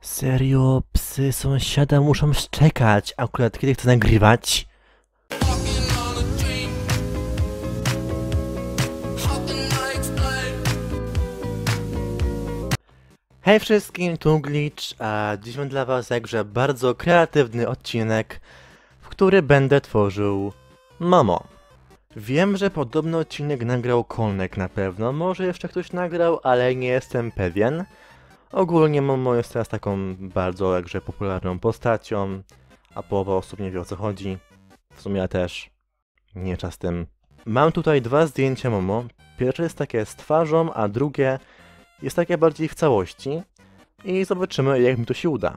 Serio, psy sąsiada muszą szczekać, akurat kiedy chcę nagrywać. Hej wszystkim, tu Glitch, a dziś mam dla was jakże bardzo kreatywny odcinek, w który będę tworzył Momo. Wiem, że podobny odcinek nagrał Kolnek na pewno, może jeszcze ktoś nagrał, ale nie jestem pewien. Ogólnie Momo jest teraz taką bardzo jakże popularną postacią, a połowa osób nie wie o co chodzi. W sumie ja też. Nie czas tym. Mam tutaj dwa zdjęcia Momo. Pierwsze jest takie z twarzą, a drugie jest takie bardziej w całości. I zobaczymy jak mi to się uda.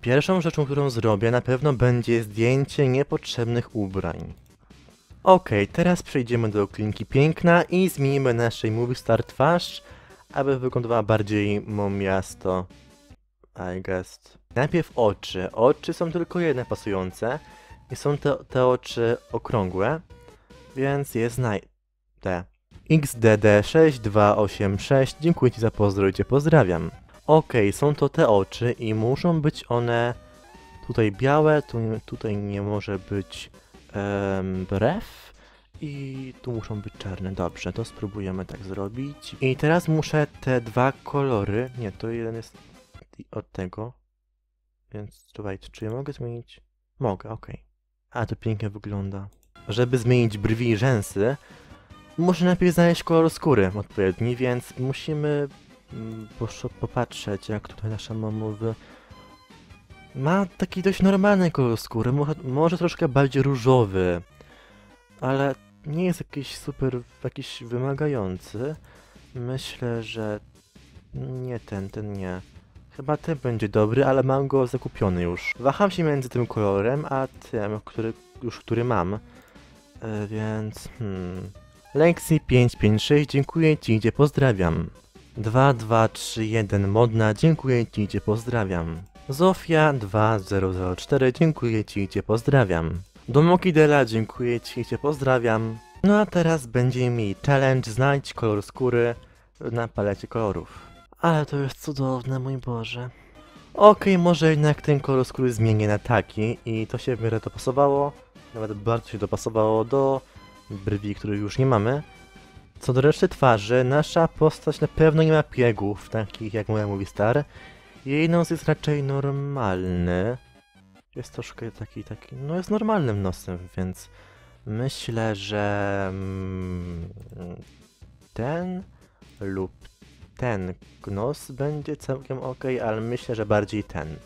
Pierwszą rzeczą, którą zrobię na pewno będzie zdjęcie niepotrzebnych ubrań. Okej, teraz przejdziemy do klinki piękna i zmienimy naszej Movie Star twarz, aby wyglądała bardziej momiasto. I guess. Najpierw oczy. Oczy są tylko jedne pasujące i są te, te oczy okrągłe, więc je znajdę. XDD6286, dziękuję Ci za pozdro i Cię pozdrawiam. Okej, są to te oczy i muszą być one tutaj białe, tu, tutaj nie może być em, brew i tu muszą być czarne. Dobrze, to spróbujemy tak zrobić. I teraz muszę te dwa kolory, nie, to jeden jest od tego, więc słuchajcie, czy ja mogę zmienić? Mogę, okej. A, to pięknie wygląda. Żeby zmienić brwi i rzęsy, muszę najpierw znaleźć kolor skóry odpowiedni, więc musimy mm, popatrzeć, jak tutaj nasza mama wy... Ma taki dość normalny kolor skóry, może, może troszkę bardziej różowy, ale nie jest jakiś super, jakiś wymagający. Myślę, że nie ten, ten nie. Chyba ten będzie dobry, ale mam go zakupiony już. Waham się między tym kolorem, a tym, który, już który mam. E, więc hmm... Lexi 556, dziękuję Ci, idzie pozdrawiam. 2231 Modna, dziękuję Ci, idzie pozdrawiam. Zofia 2004, dziękuję Ci, idzie pozdrawiam. Domoki Dela, dziękuję Ci, Cię pozdrawiam. No a teraz będzie mi challenge znajdź kolor skóry na palecie kolorów. Ale to jest cudowne, mój Boże. Okej, może jednak ten kolor skóry zmienię na taki i to się w miarę dopasowało. Nawet bardzo się dopasowało do brwi, których już nie mamy. Co do reszty twarzy, nasza postać na pewno nie ma piegów, takich jak moja mówi star. Jej nos jest raczej normalny. Jest troszkę taki, taki, no jest normalnym nosem, więc myślę, że mm, ten lub ten nos będzie całkiem ok, ale myślę, że bardziej ten.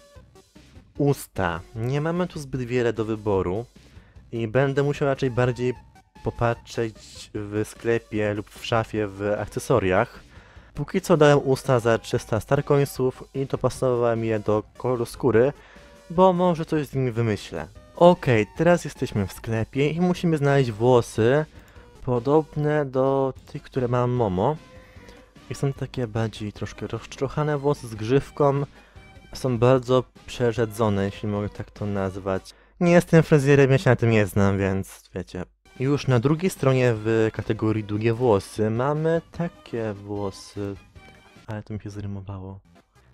Usta. Nie mamy tu zbyt wiele do wyboru i będę musiał raczej bardziej popatrzeć w sklepie lub w szafie w akcesoriach. Póki co dałem usta za 300 starcoinsów i dopasowałem je do koloru skóry, bo może coś z nimi wymyślę. Okej, teraz jesteśmy w sklepie i musimy znaleźć włosy podobne do tych, które ma Momo. I są takie bardziej troszkę rozcztrochane włosy z grzywką. Są bardzo przerzedzone, jeśli mogę tak to nazwać. Nie jestem fryzjerem, ja się na tym nie znam, więc wiecie. Już na drugiej stronie w kategorii długie włosy mamy takie włosy. Ale to mi się zrymowało.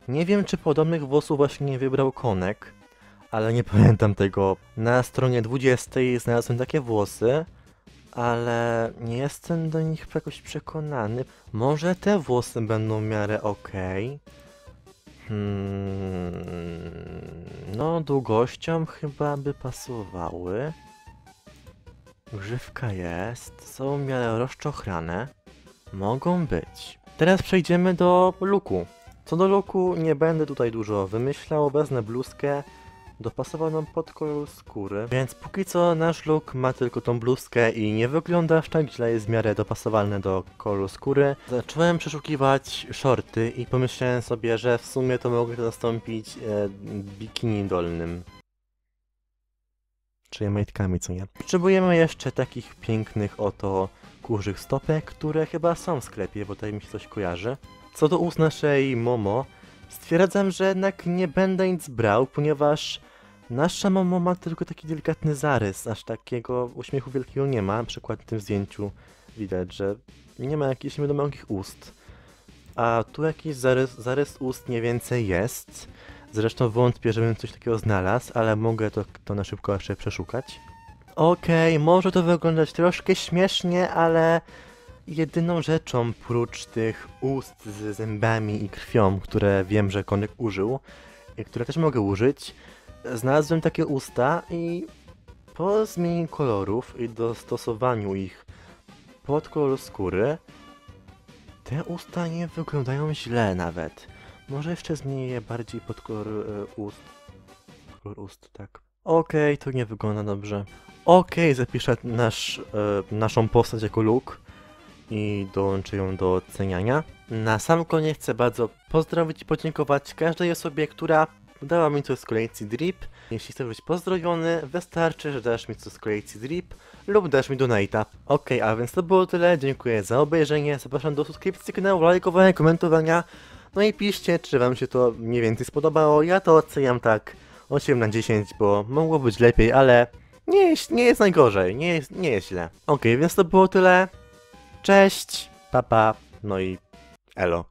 Nie wiem, czy podobnych włosów właśnie nie wybrał Konek, ale nie pamiętam tego. Na stronie 20 znalazłem takie włosy, ale nie jestem do nich jakoś przekonany. Może te włosy będą w miarę okej. Hmm, no, długością chyba by pasowały. Grzywka jest, są w miarę rozczochrane. Mogą być. Teraz przejdziemy do luku. Co do luku, nie będę tutaj dużo wymyślał, wezmę bluzkę dopasowaną pod kolor skóry, więc póki co nasz look ma tylko tą bluzkę i nie wygląda aż tak źle, jest w miarę dopasowalny do koloru skóry. Zacząłem przeszukiwać shorty i pomyślałem sobie, że w sumie to mogę zastąpić e, bikini dolnym. Czyli majtkami, co nie? Potrzebujemy jeszcze takich pięknych oto kurzych stopek, które chyba są w sklepie, bo tutaj mi się coś kojarzy. Co do ust naszej Momo, stwierdzam, że jednak nie będę nic brał, ponieważ nasza Momo ma tylko taki delikatny zarys, aż takiego uśmiechu wielkiego nie ma. Na przykład w tym zdjęciu widać, że nie ma jakichś niewiadomych ust. A tu jakiś zarys, zarys ust mniej więcej jest, Zresztą wątpię, żebym coś takiego znalazł, ale mogę to, to na szybko jeszcze przeszukać. Okej, może to wyglądać troszkę śmiesznie, ale jedyną rzeczą prócz tych ust z zębami i krwią, które wiem, że konek użył, i które też mogę użyć, znalazłem takie usta i po zmianie kolorów i dostosowaniu ich pod kolor skóry, te usta nie wyglądają źle nawet. Może jeszcze zmienię je bardziej pod kolor e, ust. Kolor ust, tak. Okej, to nie wygląda dobrze. Okej, zapiszę nasz, e, naszą postać jako look i dołączę ją do oceniania. Na sam koniec chcę bardzo pozdrowić i podziękować każdej osobie, która dała mi coś z kolekcji Drip. Jeśli chcesz być pozdrowiony, wystarczy, że dasz mi coś z kolekcji Drip lub dasz mi donate'a. Okej, a więc to było tyle. Dziękuję za obejrzenie. Zapraszam do subskrypcji kanału, lajkowania, komentowania. No i piszcie, czy wam się to mniej więcej spodobało. Ja to oceniam tak 8 na 10, bo mogło być lepiej, ale nie jest, nie jest najgorzej, nie jest, nie jest źle. Okej, więc to było tyle. Cześć, papa, no i elo.